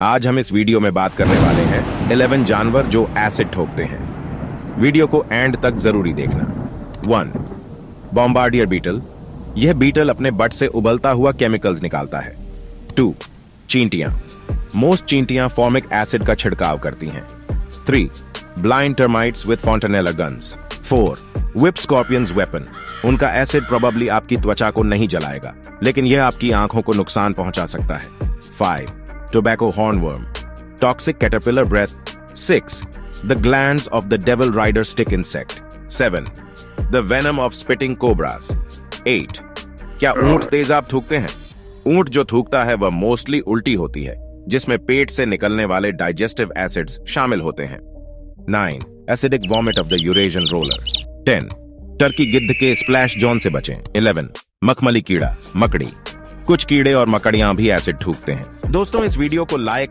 आज हम इस वीडियो में बात करने वाले हैं 11 जानवर जो एसिड ठोकते हैं। वीडियो को एंड तक ज़रूरी देखना। वन बॉम्बार्डियर बीटल यह बीटल अपने बट से उबलता हुआ केमिकल्स निकालता है। टू चींटियाँ। मोस्ट चींटियाँ फॉर्मिक एसिड का छिड़काव करती हैं। Three blind termites with fontanelle guns four whip scorpions weapon उनका एसिड प्रोबेबली आपकी त्वचा को नहीं जलाएगा, लेकिन यह आपकी आँखों को नुकसान पहुँचा सकता है। Five tobacco hornworm, toxic caterpillar breath. 6. The glands of the devil rider stick insect. 7. The venom of spitting cobras. 8. क्या ऊँट तेजाब थूकते हैं ऊँट जो थूकता है वह मोस्टली उल्टी होती है जिसमें पेट से निकलने वाले डाइजेस्टिव एसिड्स शामिल होते हैं 9. Acidic vomit of the Eurasian roller 10. Turkey गिद्ध के स्प्लैश जोन से बचें 11. मखमली कीड़ा मकड़ी कुछ कीड़े और मकड़ियाँ भी एसिड ठूकते हैं। दोस्तों इस वीडियो को लाइक